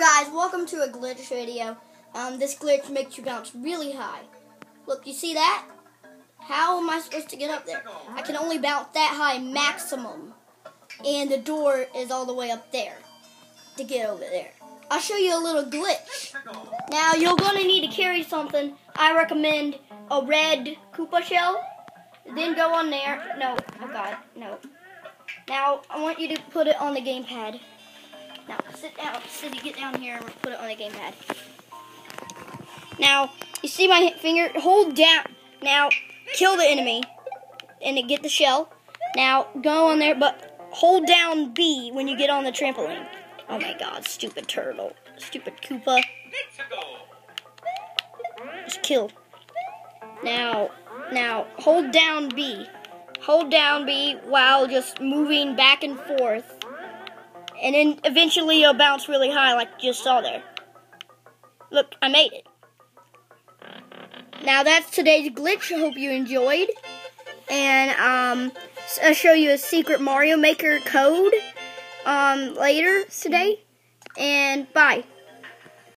guys, welcome to a glitch video. Um, this glitch makes you bounce really high. Look, you see that? How am I supposed to get up there? I can only bounce that high maximum. And the door is all the way up there to get over there. I'll show you a little glitch. Now, you're going to need to carry something. I recommend a red Koopa shell. Then go on there. No, oh god, no. Now, I want you to put it on the gamepad. Now, sit down. Sit, get down here and put it on the gamepad. Now, you see my finger? Hold down. Now, kill the enemy and get the shell. Now, go on there, but hold down B when you get on the trampoline. Oh my god, stupid turtle. Stupid Koopa. Just kill. Now, now, hold down B. Hold down B while just moving back and forth. And then eventually you'll bounce really high like you just saw there. Look, I made it. Now that's today's glitch. I hope you enjoyed. And um, I'll show you a secret Mario Maker code um, later today. And bye.